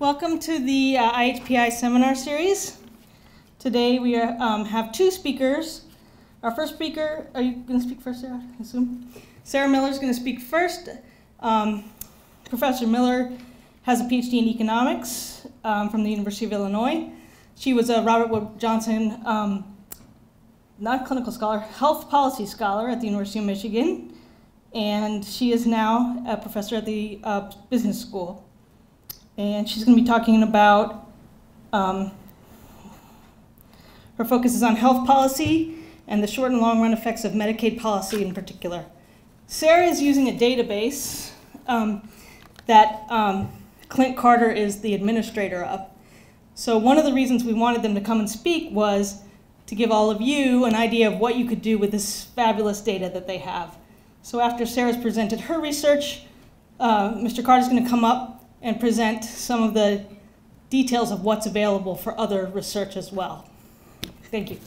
Welcome to the uh, IHPI seminar series. Today we are, um, have two speakers. Our first speaker, are you going to speak first, Sarah? I assume. Sarah Miller is going to speak first. Um, Professor Miller has a PhD in economics um, from the University of Illinois. She was a Robert Wood Johnson, um, not clinical scholar, health policy scholar at the University of Michigan, and she is now a professor at the uh, business school and she's going to be talking about um, her focus is on health policy and the short and long run effects of Medicaid policy in particular. Sarah is using a database um, that um, Clint Carter is the administrator of. So one of the reasons we wanted them to come and speak was to give all of you an idea of what you could do with this fabulous data that they have. So after Sarah's presented her research, uh, Mr. Carter is going to come up and present some of the details of what's available for other research as well. Thank you.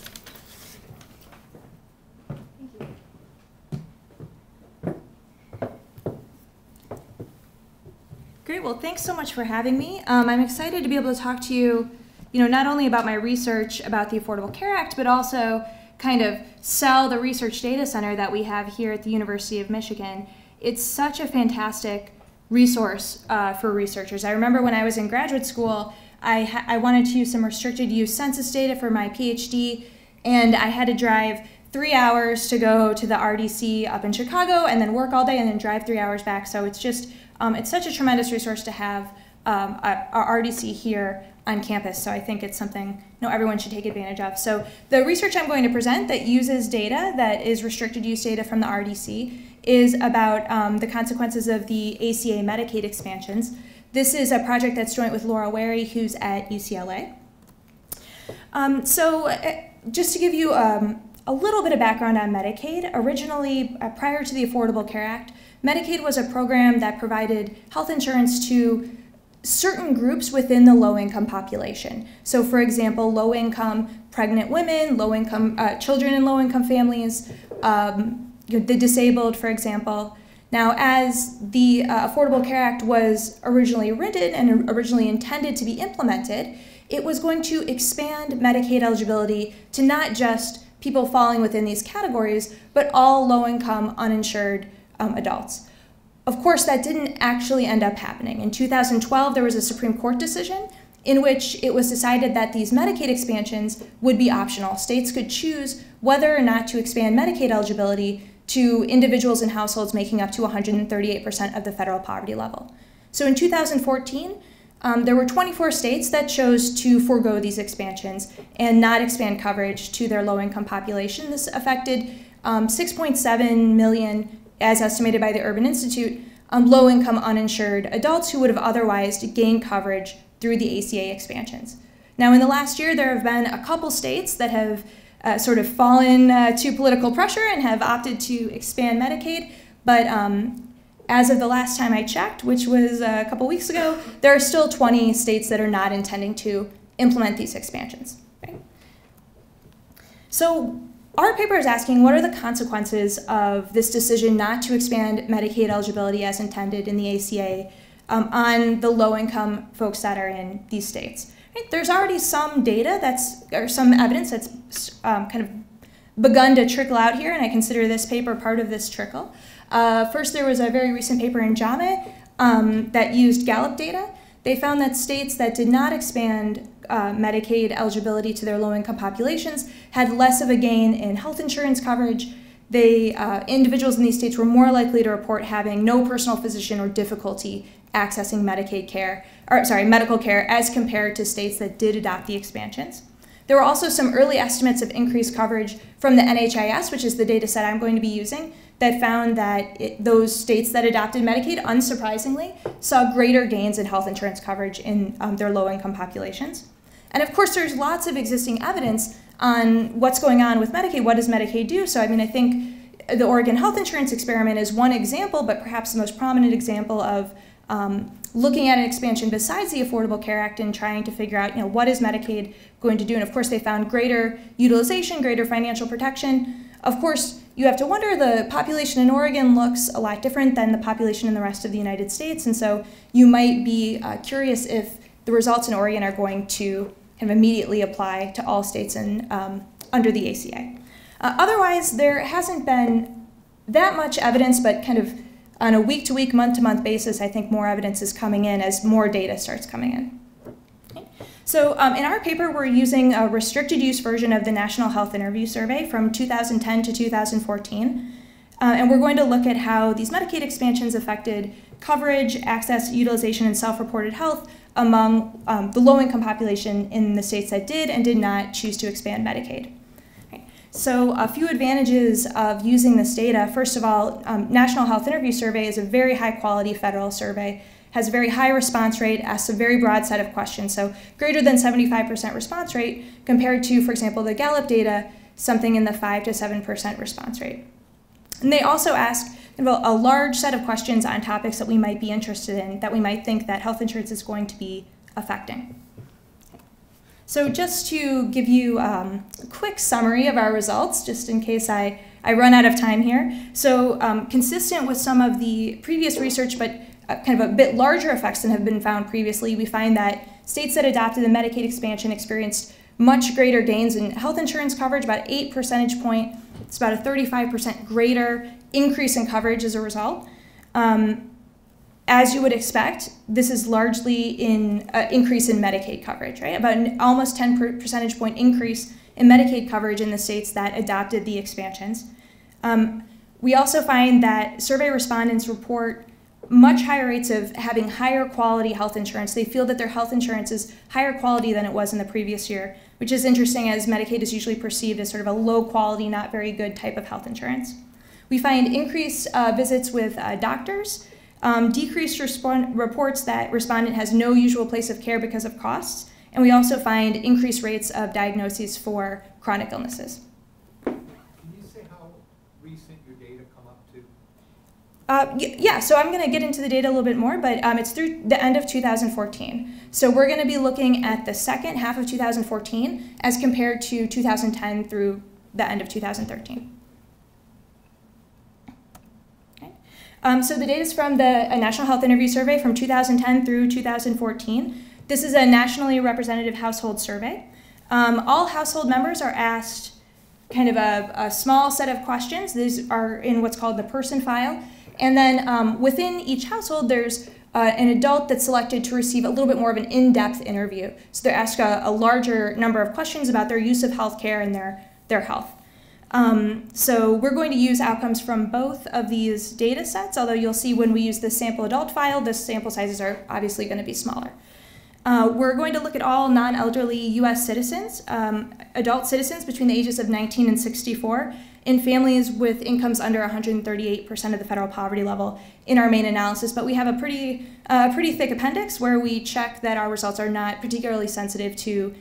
Great, well thanks so much for having me. Um, I'm excited to be able to talk to you, you know, not only about my research about the Affordable Care Act, but also kind of sell the research data center that we have here at the University of Michigan. It's such a fantastic resource uh, for researchers. I remember when I was in graduate school, I, I wanted to use some restricted use census data for my PhD, and I had to drive three hours to go to the RDC up in Chicago and then work all day and then drive three hours back. So it's just, um, it's such a tremendous resource to have um, our RDC here on campus. So I think it's something you know, everyone should take advantage of. So the research I'm going to present that uses data that is restricted use data from the RDC is about um, the consequences of the ACA Medicaid expansions. This is a project that's joint with Laura Wherry, who's at UCLA. Um, so uh, just to give you um, a little bit of background on Medicaid, originally, uh, prior to the Affordable Care Act, Medicaid was a program that provided health insurance to certain groups within the low income population. So, for example, low income pregnant women, low income uh, children in low income families, um, you know, the disabled, for example. Now, as the uh, Affordable Care Act was originally written and originally intended to be implemented, it was going to expand Medicaid eligibility to not just people falling within these categories, but all low income uninsured um, adults. Of course, that didn't actually end up happening. In 2012, there was a Supreme Court decision in which it was decided that these Medicaid expansions would be optional. States could choose whether or not to expand Medicaid eligibility to individuals and households making up to 138% of the federal poverty level. So in 2014, um, there were 24 states that chose to forego these expansions and not expand coverage to their low income population. This affected um, 6.7 million, as estimated by the Urban Institute, um, low income uninsured adults who would have otherwise gained coverage through the ACA expansions. Now, in the last year, there have been a couple states that have uh, sort of fallen uh, to political pressure and have opted to expand Medicaid. But um, as of the last time I checked, which was a couple weeks ago, there are still 20 states that are not intending to implement these expansions. Right? So our paper is asking what are the consequences of this decision not to expand Medicaid eligibility as intended in the ACA um, on the low income folks that are in these states. Right? There's already some data that's, or some evidence that's um, kind of begun to trickle out here, and I consider this paper part of this trickle. Uh, first, there was a very recent paper in JAMA um, that used Gallup data. They found that states that did not expand uh, Medicaid eligibility to their low-income populations had less of a gain in health insurance coverage. They, uh, individuals in these states were more likely to report having no personal physician or difficulty accessing Medicaid care, or sorry, medical care as compared to states that did adopt the expansions. There were also some early estimates of increased coverage from the NHIS, which is the data set I'm going to be using, that found that it, those states that adopted Medicaid, unsurprisingly, saw greater gains in health insurance coverage in um, their low income populations. And of course, there's lots of existing evidence on what's going on with Medicaid. What does Medicaid do? So, I mean, I think the Oregon Health Insurance Experiment is one example, but perhaps the most prominent example of um, looking at an expansion besides the Affordable Care Act and trying to figure out, you know, what is Medicaid going to do? And of course, they found greater utilization, greater financial protection. Of course, you have to wonder the population in Oregon looks a lot different than the population in the rest of the United States. And so you might be uh, curious if the results in Oregon are going to kind of immediately apply to all states in, um, under the ACA. Uh, otherwise, there hasn't been that much evidence, but kind of on a week to week, month to month basis, I think more evidence is coming in as more data starts coming in. So um, in our paper, we're using a restricted use version of the National Health Interview Survey from 2010 to 2014. Uh, and we're going to look at how these Medicaid expansions affected coverage, access, utilization, and self-reported health among um, the low-income population in the states that did and did not choose to expand Medicaid. So a few advantages of using this data. First of all, um, National Health Interview Survey is a very high quality federal survey has a very high response rate, asks a very broad set of questions. So greater than 75% response rate compared to, for example, the Gallup data, something in the 5 to 7% response rate. And they also ask a large set of questions on topics that we might be interested in, that we might think that health insurance is going to be affecting. So just to give you um, a quick summary of our results, just in case I, I run out of time here. So um, consistent with some of the previous research, but kind of a bit larger effects than have been found previously, we find that states that adopted the Medicaid expansion experienced much greater gains in health insurance coverage, about 8 percentage point. It's about a 35% greater increase in coverage as a result. Um, as you would expect, this is largely in uh, increase in Medicaid coverage, right? About an almost 10 per percentage point increase in Medicaid coverage in the states that adopted the expansions. Um, we also find that survey respondents report much higher rates of having higher quality health insurance. They feel that their health insurance is higher quality than it was in the previous year, which is interesting as Medicaid is usually perceived as sort of a low quality, not very good type of health insurance. We find increased uh, visits with uh, doctors, um, decreased reports that respondent has no usual place of care because of costs, and we also find increased rates of diagnoses for chronic illnesses. Can you say how recent your data come up to? Uh, yeah, so I'm going to get into the data a little bit more, but um, it's through the end of 2014. So we're going to be looking at the second half of 2014 as compared to 2010 through the end of 2013. Um, so the data is from the National Health Interview Survey from 2010 through 2014. This is a nationally representative household survey. Um, all household members are asked kind of a, a small set of questions. These are in what's called the person file. And then um, within each household, there's uh, an adult that's selected to receive a little bit more of an in-depth interview. So they're asked a, a, larger number of questions about their use of healthcare and their, their health. Um, so we're going to use outcomes from both of these data sets, although you'll see when we use the sample adult file, the sample sizes are obviously going to be smaller. Uh, we're going to look at all non-elderly U.S. citizens, um, adult citizens between the ages of 19 and 64, in families with incomes under 138% of the federal poverty level in our main analysis, but we have a pretty, uh, pretty thick appendix where we check that our results are not particularly sensitive to,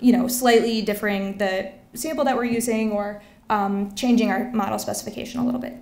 you know, slightly differing the sample that we're using or um, changing our model specification a little bit.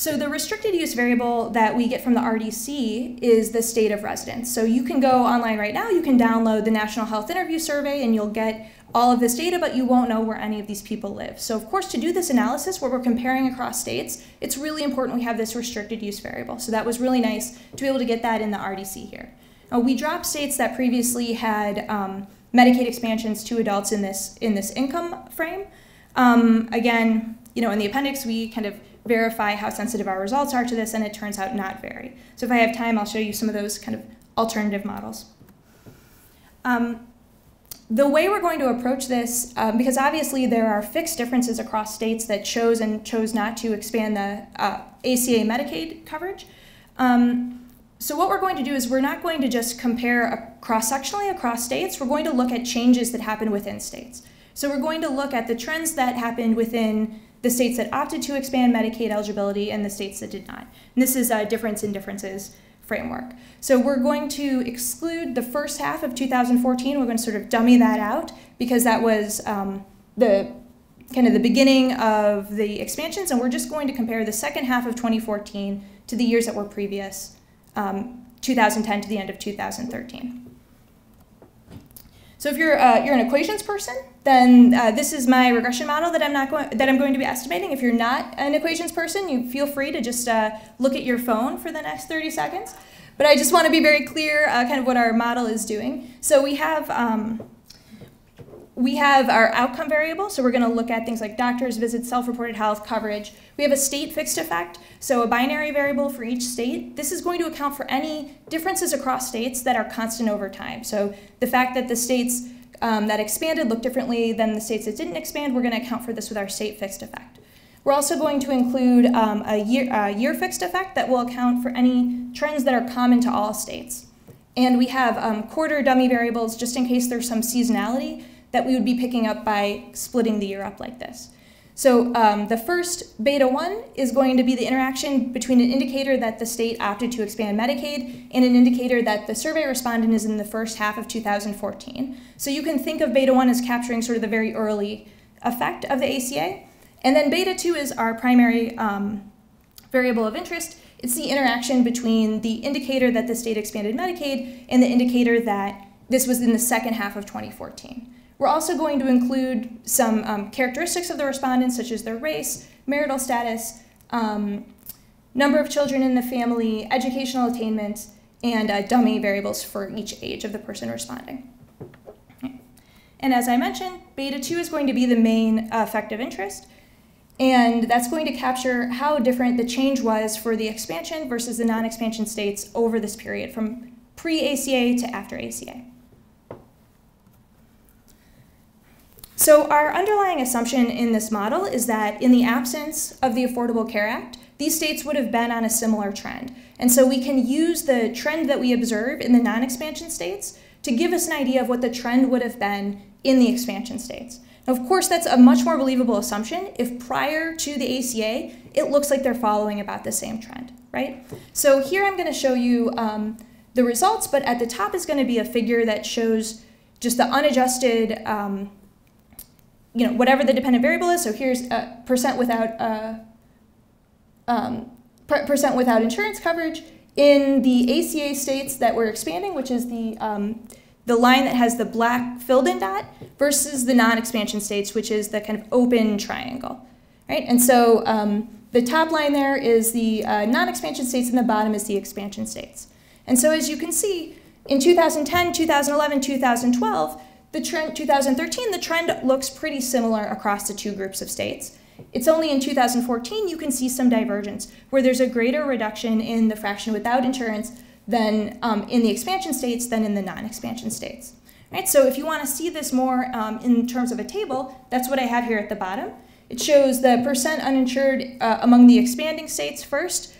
So the restricted use variable that we get from the RDC is the state of residence. So you can go online right now, you can download the National Health Interview Survey and you'll get all of this data, but you won't know where any of these people live. So of course, to do this analysis where we're comparing across states, it's really important we have this restricted use variable. So that was really nice to be able to get that in the RDC here. We dropped states that previously had um, Medicaid expansions to adults in this, in this income frame. Um, again, you know, in the appendix, we kind of verify how sensitive our results are to this, and it turns out not very. So if I have time, I'll show you some of those kind of alternative models. Um, the way we're going to approach this, um, because obviously there are fixed differences across states that chose and chose not to expand the uh, ACA Medicaid coverage. Um, so what we're going to do is we're not going to just compare cross-sectionally across states, we're going to look at changes that happen within states. So we're going to look at the trends that happened within the states that opted to expand Medicaid eligibility and the states that did not. And this is a difference in differences framework. So we're going to exclude the first half of 2014. We're going to sort of dummy that out because that was um, the kind of the beginning of the expansions, and we're just going to compare the second half of 2014 to the years that were previous, um, 2010 to the end of 2013. So if you're uh, you're an equations person, then uh, this is my regression model that I'm not going that I'm going to be estimating. If you're not an equations person, you feel free to just uh, look at your phone for the next 30 seconds. but I just want to be very clear uh, kind of what our model is doing. So we have um, we have our outcome variable, so we're going to look at things like doctors, visits, self-reported health, coverage. We have a state fixed effect, so a binary variable for each state. This is going to account for any differences across states that are constant over time. So the fact that the states um, that expanded look differently than the states that didn't expand, we're going to account for this with our state fixed effect. We're also going to include um, a, year, year fixed effect that will account for any trends that are common to all states. And we have um, quarter dummy variables just in case there's some seasonality that we would be picking up by splitting the year up like this. So um, the first beta 1 is going to be the interaction between an indicator that the state opted to expand Medicaid and an indicator that the survey respondent is in the first half of 2014. So you can think of beta 1 as capturing sort of the very early effect of the ACA. And then beta 2 is our primary um, variable of interest. It's the interaction between the indicator that the state expanded Medicaid and the indicator that this was in the second half of 2014. We're also going to include some um, characteristics of the respondents, such as their race, marital status, um, number of children in the family, educational attainment, and uh, dummy variables for each age of the person responding. And as I mentioned, beta 2 is going to be the main uh, effect of interest. And that's going to capture how different the change was for the expansion versus the non expansion states over this period from pre ACA to after ACA. So our underlying assumption in this model is that in the absence of the Affordable Care Act, these states would have been on a similar trend. And so we can use the trend that we observe in the non-expansion states to give us an idea of what the trend would have been in the expansion states. Now, of course, that's a much more believable assumption if prior to the ACA, it looks like they're following about the same trend, right? So here I'm going to show you um, the results, but at the top is going to be a figure that shows just the unadjusted um, you know, whatever the dependent variable is. So here's a percent without uh, um, percent without insurance coverage in the ACA states that we're expanding, which is the um, the line that has the black filled in dot versus the non-expansion states, which is the kind of open triangle, right? And so um, the top line there is the uh, non-expansion states, and the bottom is the expansion states. And so as you can see, in 2010, 2011, 2012 the trend 2013, the trend looks pretty similar across the two groups of states. It's only in 2014 you can see some divergence, where there's a greater reduction in the fraction without insurance than um, in the expansion states than in the non-expansion states. Right, so if you want to see this more um, in terms of a table, that's what I have here at the bottom. It shows the percent uninsured uh, among the expanding states first,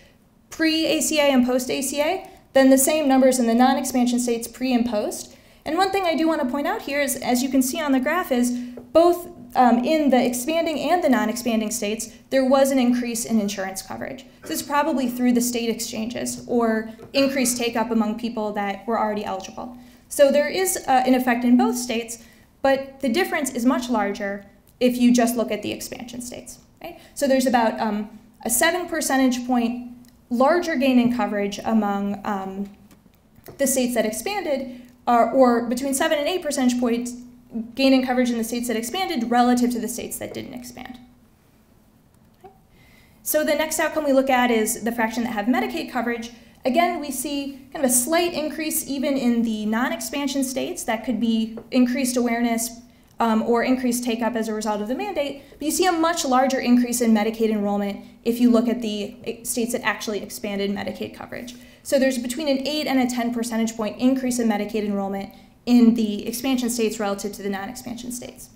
pre-ACA and post-ACA, then the same numbers in the non-expansion states pre and post, and one thing I do want to point out here is, as you can see on the graph, is both um, in the expanding and the non-expanding states, there was an increase in insurance coverage. This is probably through the state exchanges or increased take-up among people that were already eligible. So there is uh, an effect in both states, but the difference is much larger if you just look at the expansion states. Right? So there's about um, a seven percentage point larger gain in coverage among um, the states that expanded uh, or between 7 and 8 percentage points gain in coverage in the states that expanded relative to the states that didn't expand. Okay. So the next outcome we look at is the fraction that have Medicaid coverage. Again, we see kind of a slight increase even in the non-expansion states. That could be increased awareness um, or increased take up as a result of the mandate. But you see a much larger increase in Medicaid enrollment if you look at the eh, states that actually expanded Medicaid coverage. So there's between an 8 and a 10 percentage point increase in Medicaid enrollment in the expansion states relative to the non-expansion states.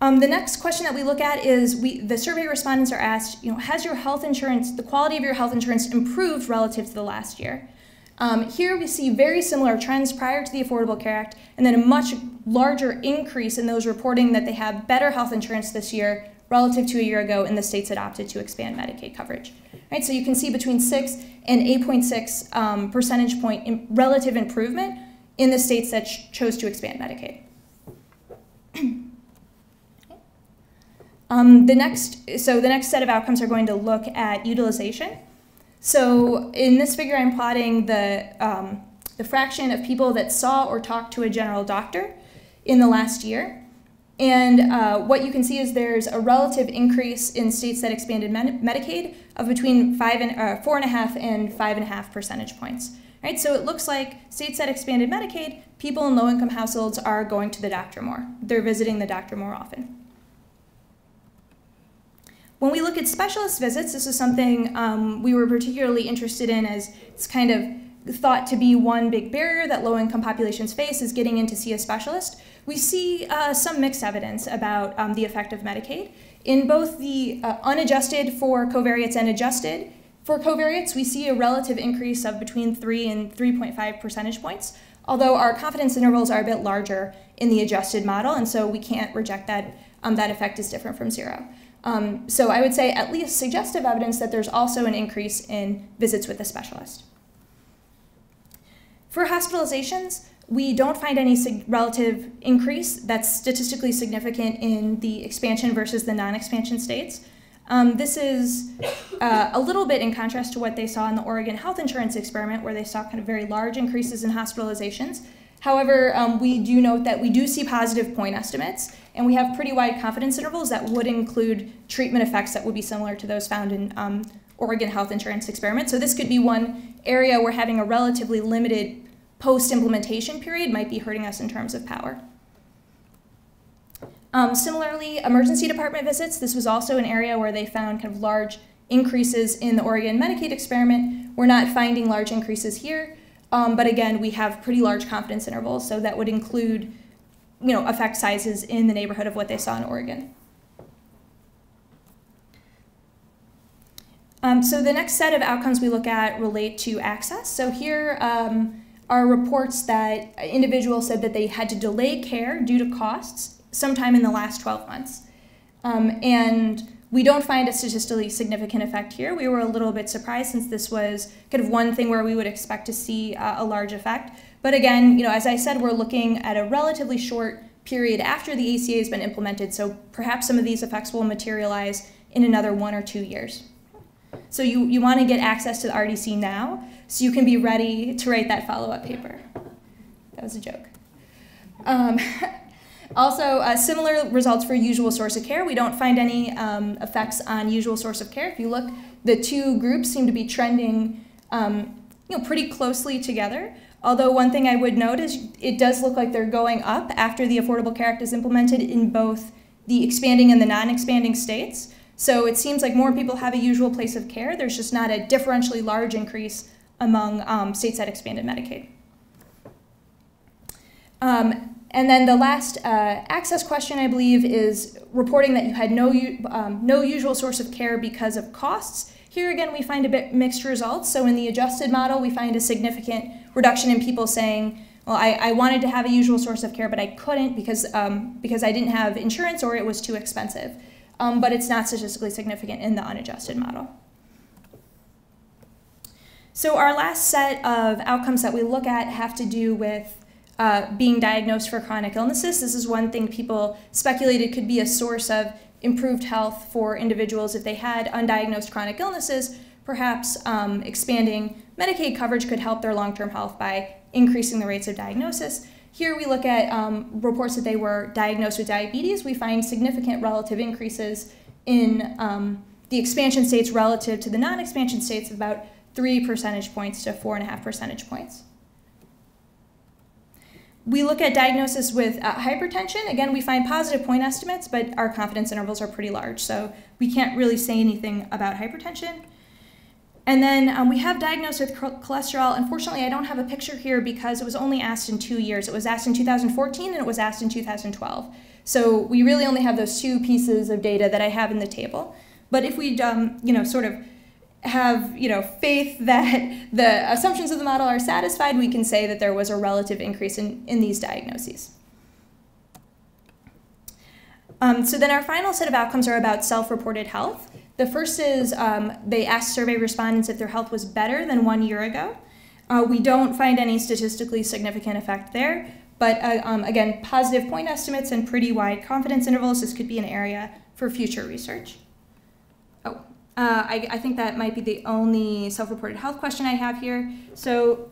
Um, the next question that we look at is we, the survey respondents are asked, you know, has your health insurance, the quality of your health insurance improved relative to the last year? Um, here we see very similar trends prior to the Affordable Care Act, and then a much larger increase in those reporting that they have better health insurance this year relative to a year ago in the states that opted to expand Medicaid coverage. Right, so you can see between 6 and 8.6 um, percentage point in relative improvement in the states that ch chose to expand Medicaid. um, the next, so the next set of outcomes are going to look at utilization. So in this figure, I'm plotting the, um, the fraction of people that saw or talked to a general doctor in the last year. And uh, what you can see is there's a relative increase in states that expanded Medicaid of between five and uh, four and a half and five and a half percentage points. Right, so it looks like states that expanded Medicaid, people in low-income households are going to the doctor more. They're visiting the doctor more often. When we look at specialist visits, this is something um, we were particularly interested in as it's kind of thought to be one big barrier that low-income populations face is getting in to see a specialist. We see uh, some mixed evidence about um, the effect of Medicaid. In both the uh, unadjusted for covariates and adjusted, for covariates, we see a relative increase of between 3 and 3.5 percentage points, although our confidence intervals are a bit larger in the adjusted model, and so we can't reject that um, that effect is different from zero. Um, so I would say at least suggestive evidence that there's also an increase in visits with a specialist. For hospitalizations, we don't find any relative increase that's statistically significant in the expansion versus the non-expansion states. Um, this is uh, a little bit in contrast to what they saw in the Oregon health insurance experiment, where they saw kind of very large increases in hospitalizations. However, um, we do note that we do see positive point estimates, and we have pretty wide confidence intervals that would include treatment effects that would be similar to those found in um, Oregon health insurance experiment. So this could be one area where having a relatively limited post-implementation period might be hurting us in terms of power. Um, similarly, emergency department visits, this was also an area where they found kind of large increases in the Oregon Medicaid experiment. We're not finding large increases here, um, but again, we have pretty large confidence intervals, so that would include you know, effect sizes in the neighborhood of what they saw in Oregon. Um, so the next set of outcomes we look at relate to access. So here um, are reports that individuals said that they had to delay care due to costs sometime in the last 12 months. Um, and we don't find a statistically significant effect here. We were a little bit surprised since this was kind of one thing where we would expect to see uh, a large effect. But again, you know, as I said, we're looking at a relatively short period after the ACA has been implemented, so perhaps some of these effects will materialize in another one or two years. So you, you want to get access to the RDC now so you can be ready to write that follow-up paper. That was a joke. Um, Also, uh, similar results for usual source of care. We don't find any um, effects on usual source of care. If you look, the two groups seem to be trending um, you know, pretty closely together. Although one thing I would note is it does look like they're going up after the Affordable Care Act is implemented in both the expanding and the non-expanding states. So it seems like more people have a usual place of care. There's just not a differentially large increase among um, states that expanded Medicaid. Um, and then the last uh, access question, I believe, is reporting that you had no, um, no usual source of care because of costs. Here again, we find a bit mixed results. So in the adjusted model, we find a significant reduction in people saying, well, I, I wanted to have a usual source of care, but I couldn't because, um, because I didn't have insurance or it was too expensive. Um, but it's not statistically significant in the unadjusted model. So our last set of outcomes that we look at have to do with uh, being diagnosed for chronic illnesses. This is one thing people speculated could be a source of improved health for individuals if they had undiagnosed chronic illnesses. Perhaps um, expanding Medicaid coverage could help their long term health by increasing the rates of diagnosis. Here we look at um, reports that they were diagnosed with diabetes. We find significant relative increases in um, the expansion states relative to the non expansion states of about three percentage points to four and a half percentage points. We look at diagnosis with uh, hypertension. Again, we find positive point estimates, but our confidence intervals are pretty large, so we can't really say anything about hypertension. And then um, we have diagnosed with cholesterol. Unfortunately, I don't have a picture here because it was only asked in two years. It was asked in 2014 and it was asked in 2012. So we really only have those two pieces of data that I have in the table. But if we, um, you know, sort of have you know faith that the assumptions of the model are satisfied, we can say that there was a relative increase in, in these diagnoses. Um, so then our final set of outcomes are about self-reported health. The first is um, they asked survey respondents if their health was better than one year ago. Uh, we don't find any statistically significant effect there, but uh, um, again, positive point estimates and pretty wide confidence intervals, this could be an area for future research. Oh, uh, I, I, think that might be the only self-reported health question I have here. So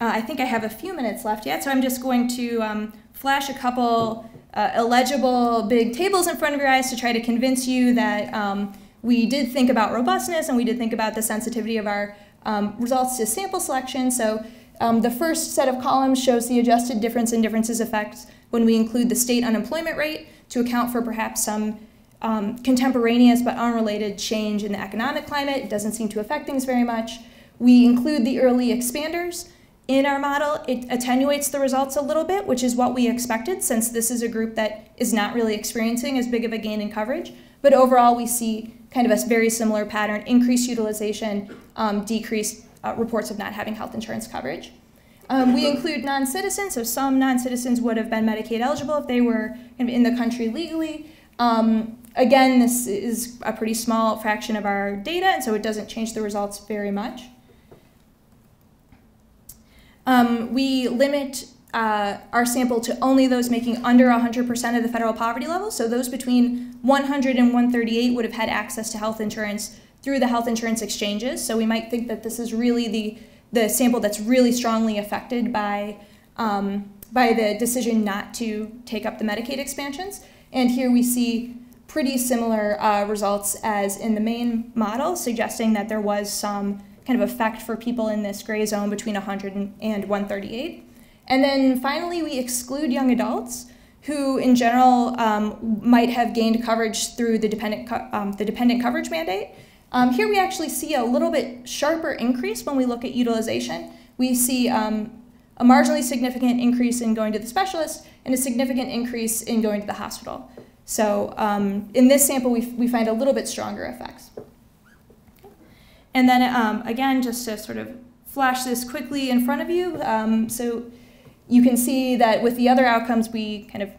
uh, I think I have a few minutes left yet, so I'm just going to um, flash a couple uh, illegible big tables in front of your eyes to try to convince you that um, we did think about robustness and we did think about the sensitivity of our um, results to sample selection. So um, the first set of columns shows the adjusted difference in differences effects when we include the state unemployment rate to account for perhaps some um, contemporaneous but unrelated change in the economic climate. It doesn't seem to affect things very much. We include the early expanders in our model. It attenuates the results a little bit, which is what we expected since this is a group that is not really experiencing as big of a gain in coverage. But overall, we see kind of a very similar pattern, increased utilization, um, decreased uh, reports of not having health insurance coverage. Um, we include non-citizens, so some non-citizens would have been Medicaid eligible if they were in the country legally. Um, again, this is a pretty small fraction of our data, and so it doesn't change the results very much. Um, we limit uh, our sample to only those making under 100% of the federal poverty level. So those between 100 and 138 would have had access to health insurance through the health insurance exchanges. So we might think that this is really the, the sample that's really strongly affected by, um, by the decision not to take up the Medicaid expansions. And here we see pretty similar uh, results as in the main model, suggesting that there was some kind of effect for people in this gray zone between 100 and 138. And then finally, we exclude young adults who, in general, um, might have gained coverage through the dependent, um, the dependent coverage mandate. Um, here we actually see a little bit sharper increase when we look at utilization. We see um, a marginally significant increase in going to the specialist and a significant increase in going to the hospital. So um, in this sample, we, we find a little bit stronger effects. And then um, again, just to sort of flash this quickly in front of you. so you can see that with the other outcomes, we kind of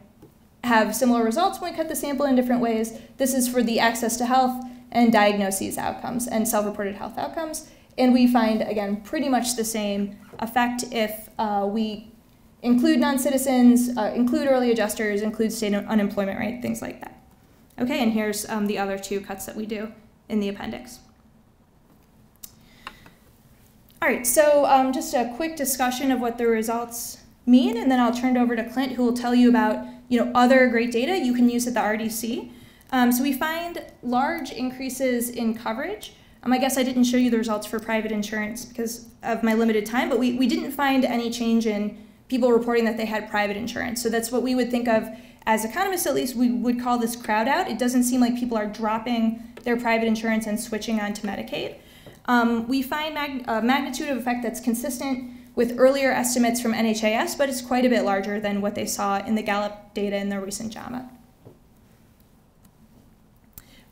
have similar results when we cut the sample in different ways. This is for the access to health and diagnoses outcomes and self-reported health outcomes. And we find, again, pretty much the same effect if uh, we include non-citizens, uh, include early adjusters, include state unemployment rate, things like that. Okay, and here's um, the other two cuts that we do in the appendix. All right, so um, just a quick discussion of what the results mean, and then I'll turn it over to Clint, who will tell you about you know other great data you can use at the RDC. Um, so we find large increases in coverage. Um, I guess I didn't show you the results for private insurance because of my limited time, but we, we didn't find any change in people reporting that they had private insurance. So that's what we would think of as economists, at least, we would call this crowd out. It doesn't seem like people are dropping their private insurance and switching on to Medicaid. Um, we find mag- uh, magnitude of effect that's consistent with earlier estimates from NHIS, but it's quite a bit larger than what they saw in the Gallup data in their recent JAMA.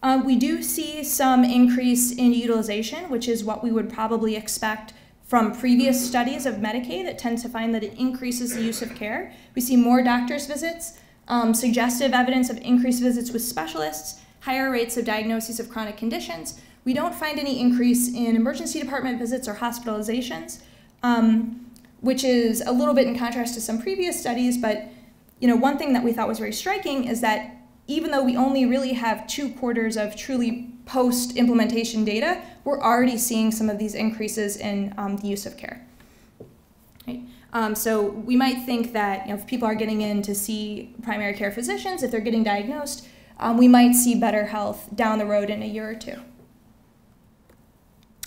Um, we do see some increase in utilization, which is what we would probably expect from previous studies of Medicaid that tend to find that it increases the use of care. We see more doctor's visits, um, suggestive evidence of increased visits with specialists, higher rates of diagnoses of chronic conditions. We don't find any increase in emergency department visits or hospitalizations um, which is a little bit in contrast to some previous studies. But you know, one thing that we thought was very striking is that even though we only really have two quarters of truly post-implementation data, we're already seeing some of these increases in um, the use of care. Right? Um, so we might think that you know, if people are getting in to see primary care physicians, if they're getting diagnosed, um, we might see better health down the road in a year or two.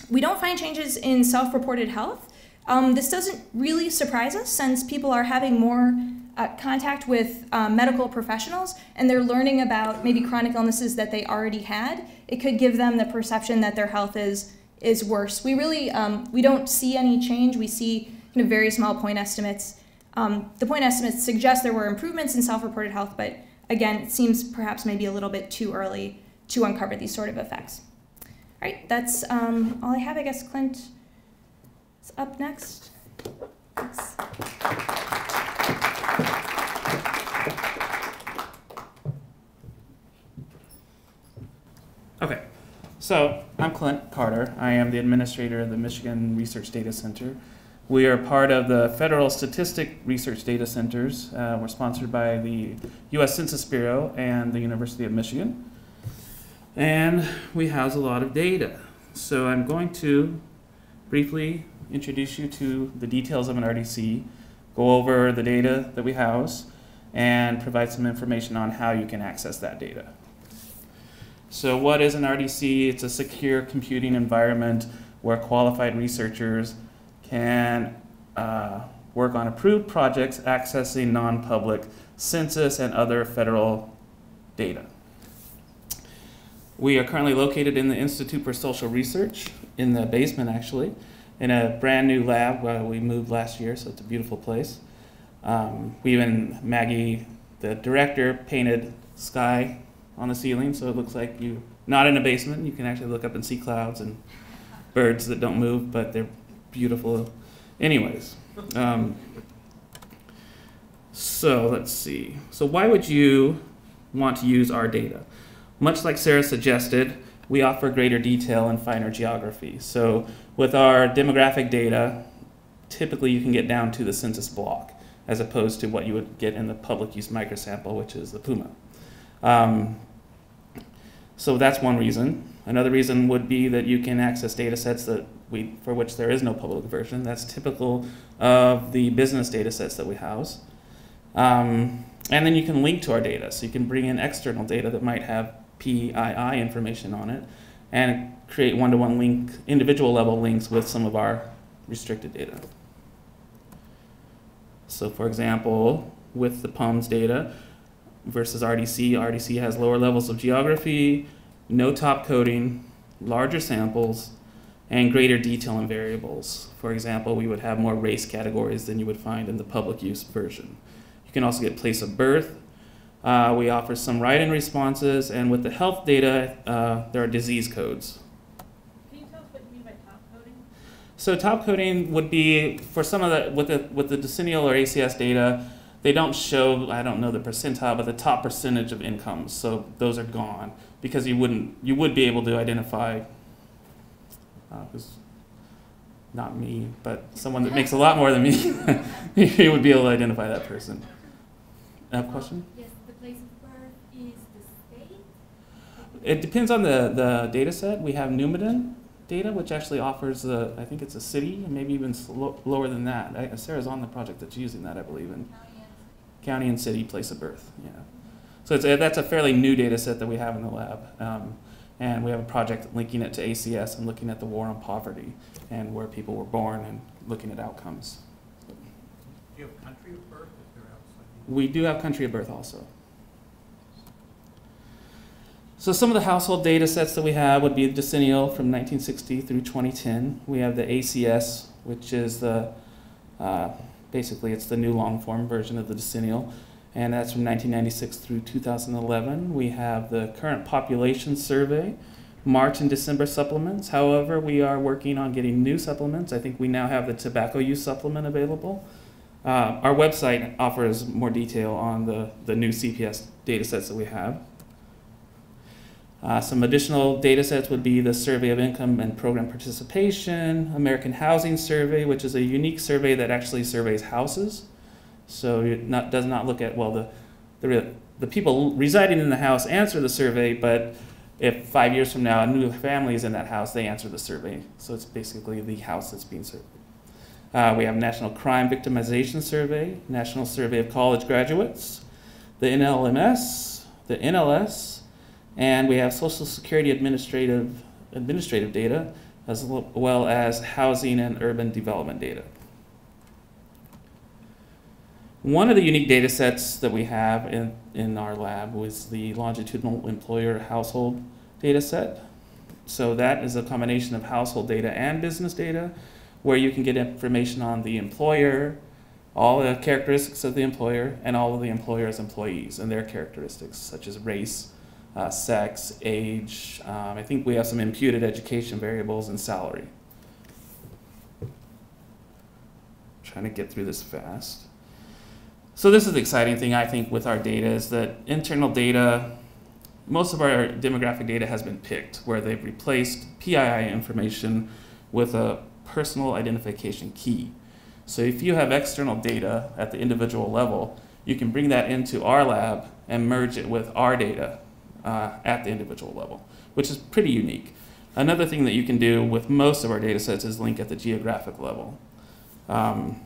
We don't find changes in self-reported health, um, this doesn't really surprise us since people are having more uh, contact with um, medical professionals and they're learning about maybe chronic illnesses that they already had. It could give them the perception that their health is is worse. We really um, we don't see any change. We see kind of very small point estimates. Um, the point estimates suggest there were improvements in self-reported health, but again, it seems perhaps maybe a little bit too early to uncover these sort of effects. All right, that's um, all I have, I guess, Clint up next. Thanks. Okay, so I'm Clint Carter. I am the administrator of the Michigan Research Data Center. We are part of the Federal Statistic Research Data Centers. Uh, we're sponsored by the U.S. Census Bureau and the University of Michigan. And we house a lot of data. So I'm going to briefly introduce you to the details of an RDC, go over the data that we house, and provide some information on how you can access that data. So what is an RDC? It's a secure computing environment where qualified researchers can uh, work on approved projects accessing non-public census and other federal data. We are currently located in the Institute for Social Research, in the basement actually, in a brand new lab where we moved last year, so it's a beautiful place. Um, we even, Maggie, the director, painted sky on the ceiling, so it looks like you not in a basement. You can actually look up and see clouds and birds that don't move, but they're beautiful. Anyways, um, so let's see. So why would you want to use our data? Much like Sarah suggested, we offer greater detail and finer geography. So with our demographic data, typically you can get down to the census block as opposed to what you would get in the public use microsample, which is the PUMA. Um, so that's one reason. Another reason would be that you can access data sets that we, for which there is no public version. That's typical of the business data sets that we house. Um, and then you can link to our data. So you can bring in external data that might have PII information on it and create one-to-one link, individual level links with some of our restricted data. So for example, with the PUMS data versus RDC, RDC has lower levels of geography, no top coding, larger samples, and greater detail in variables. For example, we would have more race categories than you would find in the public use version. You can also get place of birth, uh, we offer some write-in responses, and with the health data, uh, there are disease codes. Can you tell us what you mean by top coding? So top coding would be for some of the with the with the decennial or ACS data, they don't show I don't know the percentile, but the top percentage of incomes. So those are gone because you wouldn't you would be able to identify. Uh, not me, but someone that makes a lot more than me, you would be able to identify that person. Uh, question? Yes, place of birth is the state? It depends on the, the data set. We have Numident data, which actually offers the, I think it's a city, and maybe even slo- lower than that. I, Sarah's on the project that's using that, I believe, in County and county and city, place of birth. Yeah. So it's a, that's a fairly new data set that we have in the lab. Um, and we have a project linking it to ACS and looking at the war on poverty and where people were born and looking at outcomes. Do you have country of birth if they're outside? We do have country of birth also. So some of the household data sets that we have would be the decennial from 1960 through 2010. We have the ACS, which is the uh, basically it's the new long form version of the decennial, and that's from 1996 through 2011. We have the current population survey, March and December supplements. However, we are working on getting new supplements. I think we now have the tobacco use supplement available. Uh, our website offers more detail on the, the new CPS data sets that we have. Uh, some additional data sets would be the Survey of Income and Program Participation, American Housing Survey, which is a unique survey that actually surveys houses. So it not, does not look at, well, the, the, the people residing in the house answer the survey, but if five years from now a new family is in that house, they answer the survey. So it's basically the house that's being surveyed. Uh, we have National Crime Victimization Survey, National Survey of College Graduates, the NLMS, the NLS, and we have Social Security administrative administrative data, as well as housing and urban development data. One of the unique data sets that we have in, in our lab was the longitudinal employer household data set. So that is a combination of household data and business data where you can get information on the employer, all the characteristics of the employer, and all of the employer's employees and their characteristics, such as race, uh, sex, age. Um, I think we have some imputed education variables and salary. I'm Trying to get through this fast. So this is the exciting thing I think with our data is that internal data, most of our demographic data has been PIKed where they've replaced PII information with a personal identification key. So if you have external data at the individual level, you can bring that into our lab and merge it with our data uh, at the individual level, which is pretty unique. Another thing that you can do with most of our data sets is link at the geographic level. Um,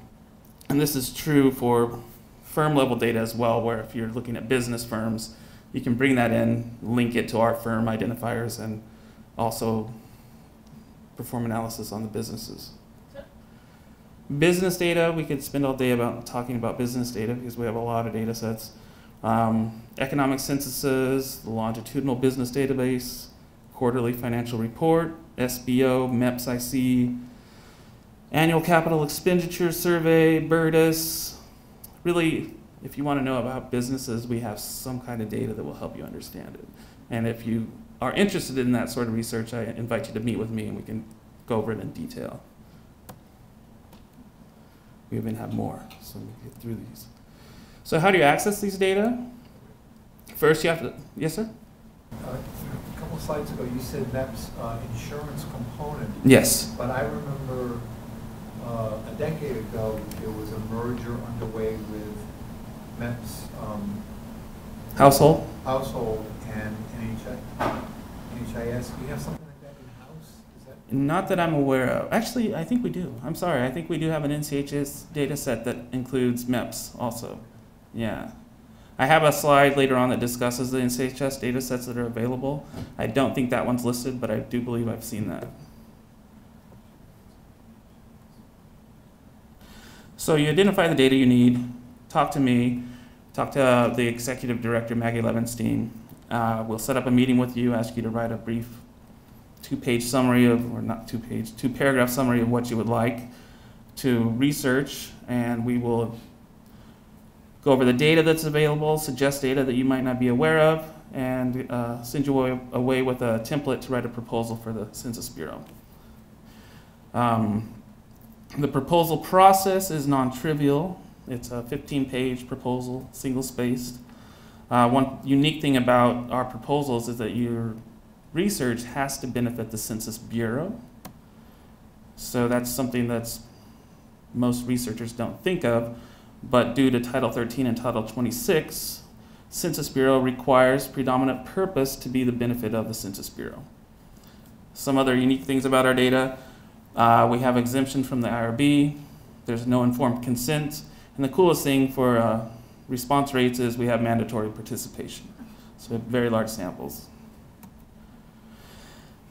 and this is true for firm level data as well, where if you're looking at business firms, you can bring that in, link it to our firm identifiers, and also perform analysis on the businesses. Business data, we could spend all day about talking about business data because we have a lot of data sets. Um, economic censuses, the longitudinal business database, quarterly financial report, SBO, MEPS IC, annual capital expenditure survey, BRDIS. Really, if you want to know about businesses, we have some kind of data that will help you understand it. And if you are interested in that sort of research, I invite you to meet with me and we can go over it in detail. We even have more, so let me get through these. So how do you access these data? First, you have to, yes, sir? Uh, A couple slides ago, you said MEPS uh, insurance component, Yes. but I remember uh, a decade ago, there was a merger underway with MEPS um, Household? household and NHI NHIS. Do you have something like that in-house? That? Not that I'm aware of. Actually, I think we do. I'm sorry. I think we do have an NCHS data set that includes MEPS also. Yeah. I have a slide later on that discusses the NCHS data sets that are available. I don't think that one's listed, but I do believe I've seen that. So you identify the data you need, talk to me, talk to uh, the executive director, Maggie Levenstein. Uh, we'll set up a meeting with you, ask you to write a brief two-page summary of, or not two-page, two-paragraph summary of what you would like to research, and we will go over the data that's available, suggest data that you might not be aware of, and uh, send you away, away with a template to write a proposal for the Census Bureau. Um, the proposal process is non-trivial. It's a 15-page proposal, single-spaced. Uh, one unique thing about our proposals is that your research has to benefit the Census Bureau. So that's something that's most researchers don't think of, but due to Title 13 and Title 26, Census Bureau requires predominant purpose to be the benefit of the Census Bureau. Some other unique things about our data, uh, we have exemption from the IRB, there's no informed consent, and the coolest thing for uh, response rates is we have mandatory participation. So we have very large samples.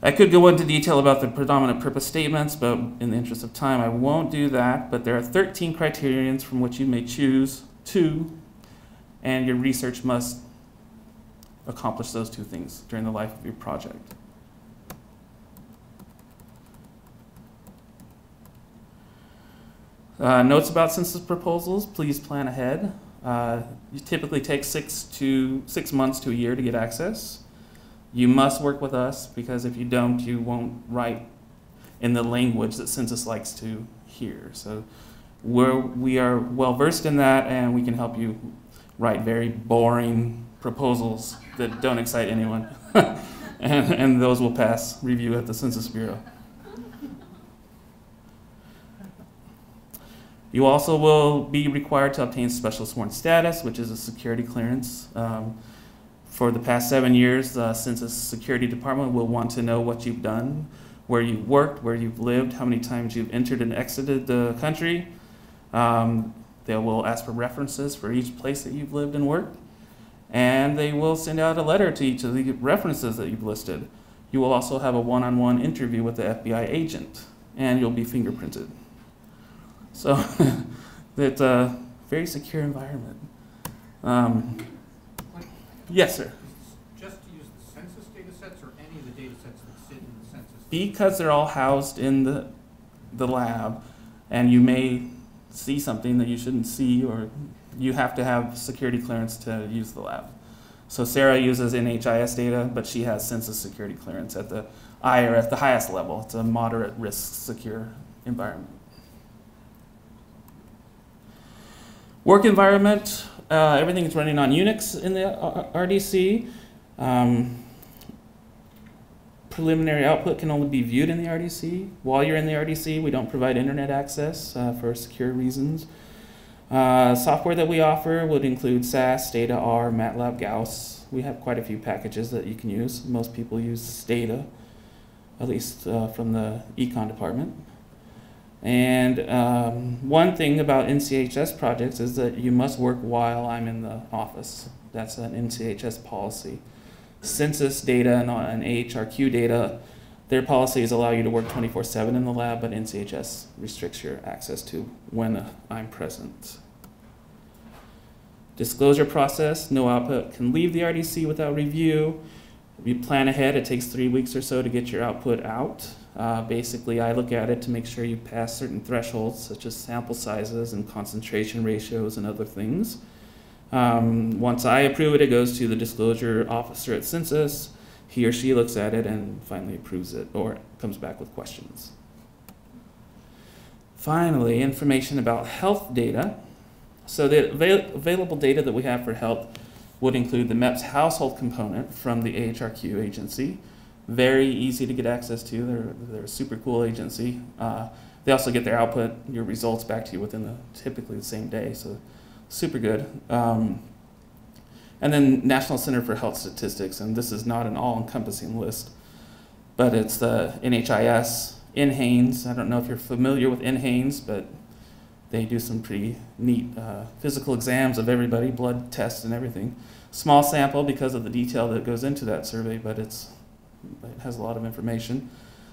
I could go into detail about the predominant purpose statements, but in the interest of time, I won't do that. But there are 13 criterions from which you may choose two, and your research must accomplish those two things during the life of your project. Uh, notes about census proposals, please plan ahead. Uh, you typically take six to six months to a year to get access. You must work with us because if you don't, you won't write in the language that census likes to hear. So we're, we are well versed in that and we can help you write very boring proposals that don't excite anyone. and, and those will pass review at the Census Bureau. You also will be required to obtain special sworn status, which is a security clearance. Um, for the past seven years, since the Census Security Department will want to know what you've done, where you've worked, where you've lived, how many times you've entered and exited the country. Um, they will ask for references for each place that you've lived and worked. And they will send out a letter to each of the references that you've listed. You will also have a one on one interview with the FBI agent, and you'll be fingerprinted. So it's a very secure environment. Um, yes, sir. Just to use the census data sets or any of the data sets that sit in the census? Because they're all housed in the, the lab, and you may see something that you shouldn't see, or you have to have security clearance to use the lab. So Sarah uses NHIS data, but she has census security clearance at the I or at the highest level. It's a moderate risk secure environment. Work environment, uh, everything is running on Unix in the uh, RDC. Um, preliminary output can only be viewed in the RDC. While you're in the RDC, we don't provide internet access uh, for secure reasons. Uh, software that we offer would include SAS, Stata, R, MATLAB, Gauss. We have quite a few packages that you can use. Most people use Stata, at least uh, from the econ department. And um, one thing about NCHS projects is that you must work while I'm in the office. That's an NCHS policy. Census data and, and AHRQ data, their policies allow you to work 24 7 in the lab, but NCHS restricts your access to when I'm present. Disclosure process no output can leave the RDC without review. If You plan ahead, it takes three weeks or so to get your output out. Uh, basically, I look at it to make sure you pass certain thresholds, such as sample sizes and concentration ratios and other things. Um, once I approve it, it goes to the disclosure officer at Census. He or she looks at it and finally approves it or comes back with questions. Finally, information about health data. So the avail available data that we have for health would include the MEPS household component from the AHRQ agency. Very easy to get access to. They're, they're a super cool agency. Uh, they also get their output, your results back to you within the typically the same day. So super good. Um, and then National Center for Health Statistics, and this is not an all-encompassing list, but it's the NHIS, NHANES. I don't know if you're familiar with NHANES, but they do some pretty neat uh, physical exams of everybody, blood tests and everything. Small sample because of the detail that goes into that survey, but it's, it has a lot of information.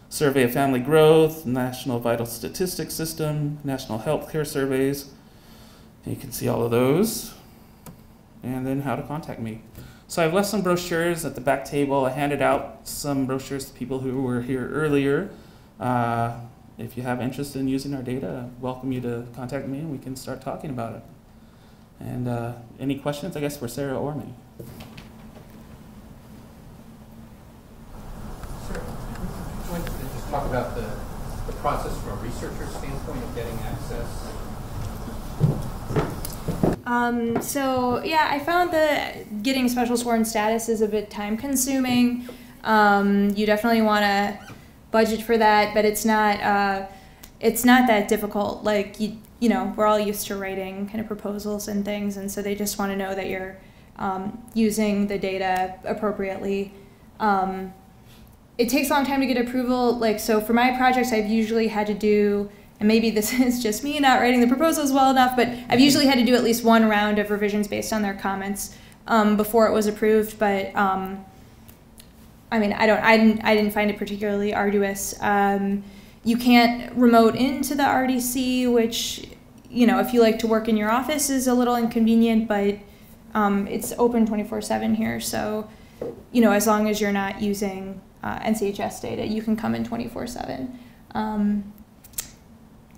Survey of Family Growth, National Vital Statistics System, National Healthcare Surveys. You can see all of those. And then how to contact me. So I've left some brochures at the back table. I handed out some brochures to people who were here earlier. Uh, if you have interest in using our data, I welcome you to contact me and we can start talking about it. And uh, any questions, I guess, for Sarah or me? Sure. I want to just talk about the, the process from a researcher standpoint of getting access. Um, so yeah, I found that getting special sworn status is a bit time consuming. Um, you definitely want to budget for that, but it's not uh, it's not that difficult. Like you you know we're all used to writing kind of proposals and things, and so they just want to know that you're um, using the data appropriately. Um, it takes a long time to get approval. Like so, for my projects, I've usually had to do and maybe this is just me not writing the proposals well enough, but I've usually had to do at least one round of revisions based on their comments um, before it was approved. But um, I mean, I don't, I didn't, I didn't find it particularly arduous. Um, you can't remote into the RDC, which you know, if you like to work in your office, is a little inconvenient, but um, it's open 24/7 here, so you know, as long as you're not using uh, NCHS data, you can come in 24/7. Um,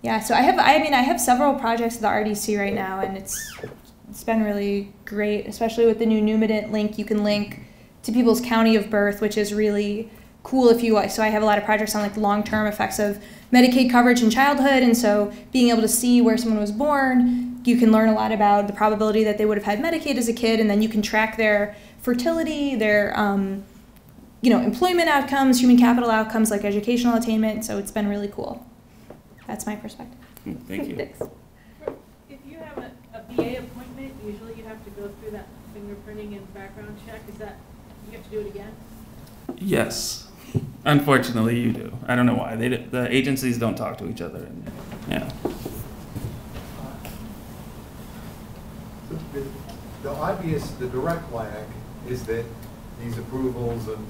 yeah, so I have, I mean, I have several projects at the RDC right now, and it's it's been really great, especially with the new Numident link. You can link to people's county of birth, which is really cool if you so I have a lot of projects on like long-term effects of Medicaid coverage in childhood and so being able to see where someone was born you can learn a lot about the probability that they would have had Medicaid as a kid and then you can track their fertility their um, you know employment outcomes human capital outcomes like educational attainment so it's been really cool that's my perspective mm, Thank you. Thanks. If you have a, a BA appointment, usually you have to go through that fingerprinting and background check. Is that, you have to do it again? Yes. Unfortunately, you do. I don't know why. They, the agencies don't talk to each other. And, yeah. The- The obvious, the direct lag is that these approvals and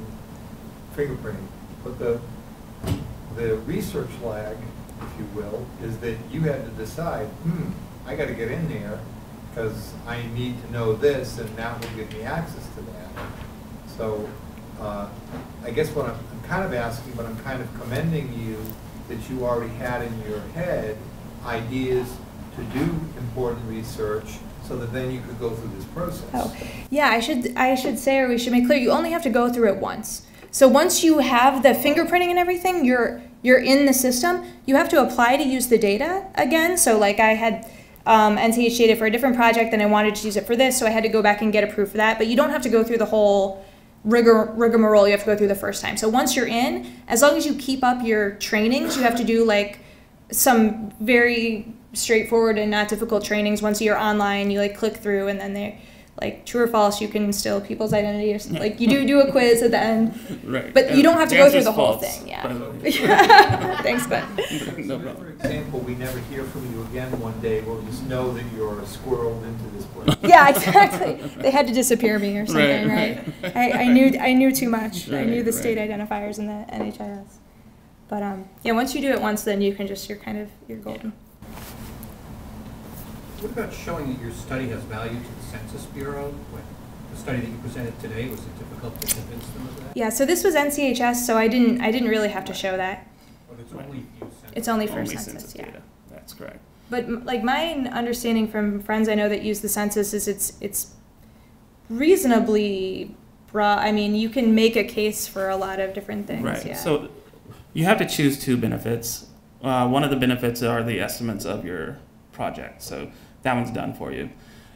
fingerprinting, but the, the research lag, if you will, is that you had to decide, hmm, I gotta get in there because I need to know this and that will give me access to that. So, uh, I guess what I'm, I'm kind of asking, but I'm kind of commending you that you already had in your head ideas to do important research so that then you could go through this process. Oh, yeah. I should I should say, or we should make clear, you only have to go through it once. So once you have the fingerprinting and everything, you're you're in the system. You have to apply to use the data again. So like I had um, NCH data for a different project, and I wanted to use it for this, so I had to go back and get approved for that. But you don't have to go through the whole rigor, rigmarole you have to go through the first time. So once you're in, as long as you keep up your trainings, you have to do like some very straightforward and not difficult trainings. Once you're online, you like click through and then they like true or false, you can steal people's identity or something. Like you do do a quiz at the end, Right. but you don't have to go through answer's the whole false, thing. Yeah. Thanks, Ben. no For example, we never hear from you again one day, we'll just know that you're squirreled into this place. Yeah, exactly. They had to disappear me or something, Right, right? I, I knew I knew too much. I knew the state right. identifiers in the NHIS. But um, yeah, once you do it once, then you can just you're kind of you're golden. What about showing that your study has value to the Census Bureau? What, the study that you presented today, was it difficult to convince them of that? Yeah, so this was NCHS, so I didn't I didn't really have to show that. But it's only if. It's only for Only census, census yeah. data. That's correct. But like my understanding from friends I know that use the census is it's it's reasonably broad. I mean, you can make a case for a lot of different things. Right. Yeah. So you have to choose two benefits. Uh, one of the benefits are the estimates of your project. So that one's done for you.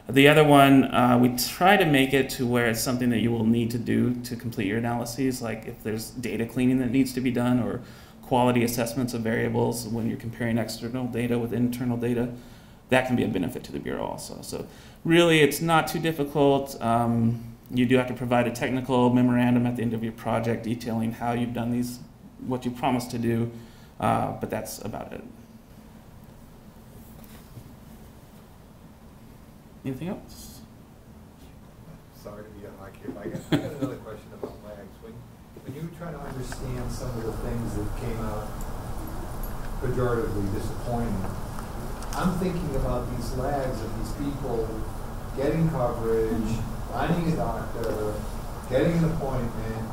The other one, uh, we try to make it to where it's something that you will need to do to complete your analyses, like if there's data cleaning that needs to be done or quality assessments of variables when you're comparing external data with internal data. That can be a benefit to the Bureau also. So really, it's not too difficult. Um, you do have to provide a technical memorandum at the end of your project detailing how you've done these, what you promised to do, uh, but that's about it. Anything else? Sorry to be a hawk but I got, I got another question about lags. When, when you try to understand some of the things that came out pejoratively disappointing, I'm thinking about these lags of these people getting coverage, finding a doctor, getting an appointment,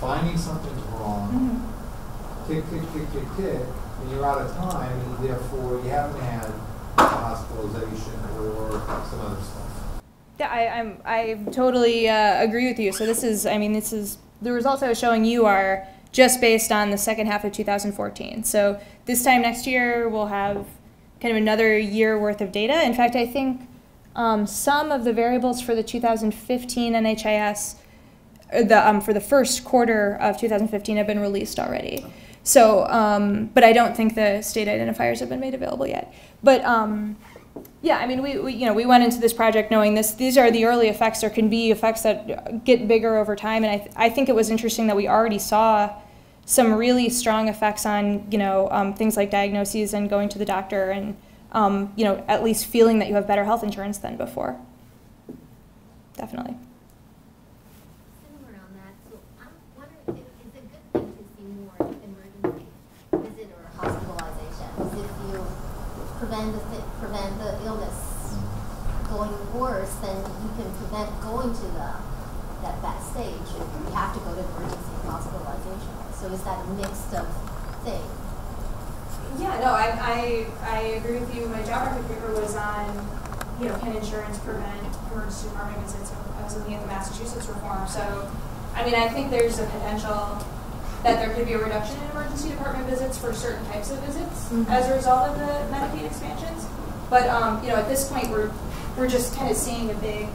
finding something's wrong, Mhm. tick, tick, tick, tick, tick, and you're out of time, and therefore you haven't had a hospitalization or some other stuff. Yeah, I, I'm I totally uh, agree with you. So this is, I mean, this is the results I was showing you are just based on the second half of 2014. So this time next year we'll have kind of another year worth of data. In fact, I think um, some of the variables for the 2015 NHIS, uh, the um, for the first quarter of 2015 have been released already. So, um, but I don't think the state identifiers have been made available yet. But um, yeah, I mean, we, we you know we went into this project knowing this. These are the early effects. There can be effects that get bigger over time, and I th- I think it was interesting that we already saw some really strong effects on you know um, things like diagnoses and going to the doctor and um, you know at least feeling that you have better health insurance than before. Definitely. The, prevent the illness going worse, then you can prevent going to the, that, that stage. if You have to go to emergency hospitalization. So is that a mixed of thing? Yeah, no, I, I, I agree with you. My geography paper was on, you know, can insurance prevent emergency department visits? I was looking at the Massachusetts reform. So, I mean, I think there's a potential that there could be a reduction in emergency department visits for certain types of visits Mhm. as a result of the Medicaid expansions. But, um, you know, at this point, we're, we're just kind of seeing a big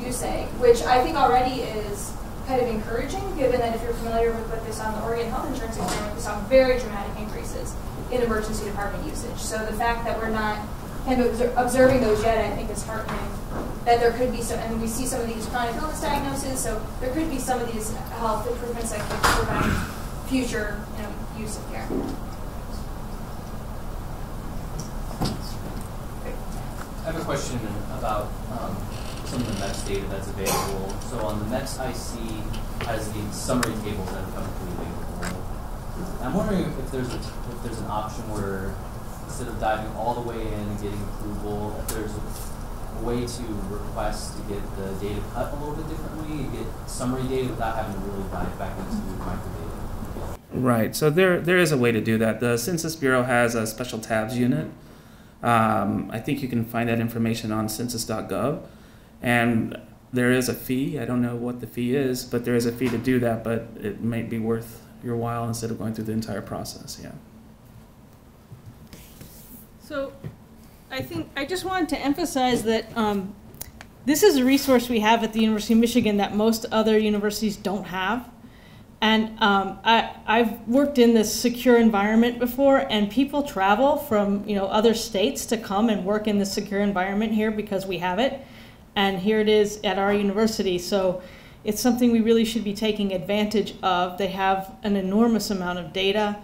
goose egg, which I think already is kind of encouraging, given that if you're familiar with what saw in the Oregon Health Insurance Experiment, we saw very dramatic increases in emergency department usage. So the fact that we're not kind of obser- observing those yet, I think is heartening. That there could be some, and we see some of these chronic illness diagnoses, so there could be some of these health improvements that could prevent future, you know, use of care. I have a question about um, some of the MEPS data that's available. So on the MEPS IC has the summary tables that come through available. I'm wondering if there's a, if there's an option where instead of diving all the way in and getting approval, if there's a way to request to get the data cut a little bit differently, get summary data without having to really dive back into microdata. Right. So there there is a way to do that. The Census Bureau has a special tabs unit. Um, I think you can find that information on census.gov, and there is a fee. I don't know what the fee is, but there is a fee to do that. But it might be worth your while instead of going through the entire process. Yeah. So, I think, I just wanted to emphasize that um, this is a resource we have at the University of Michigan that most other universities don't have. And um, I, I've worked in this secure environment before, and people travel from you know other states to come and work in this secure environment here because we have it. and here it is at our university. So it's something we really should be taking advantage of. They have an enormous amount of data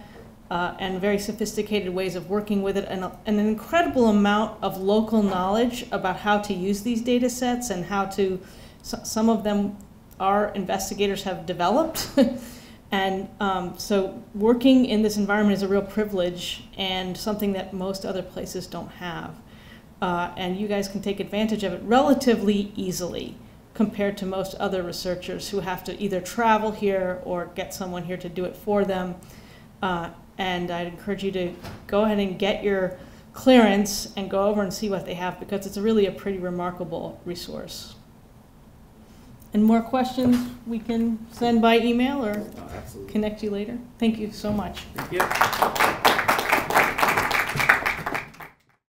uh, and very sophisticated ways of working with it, and, a- and an incredible amount of local knowledge about how to use these data sets and how to. So, some of them our investigators have developed. and um, so working in this environment is a real privilege and something that most other places don't have. Uh, and you guys can take advantage of it relatively easily compared to most other researchers who have to either travel here or get someone here to do it for them. Uh, and I'd encourage you to go ahead and get your clearance and go over and see what they have because it's really a pretty remarkable resource. And more questions we can send by email or Oh, connect you later. Thank you so much. Thank you.